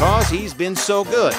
because he's been so good.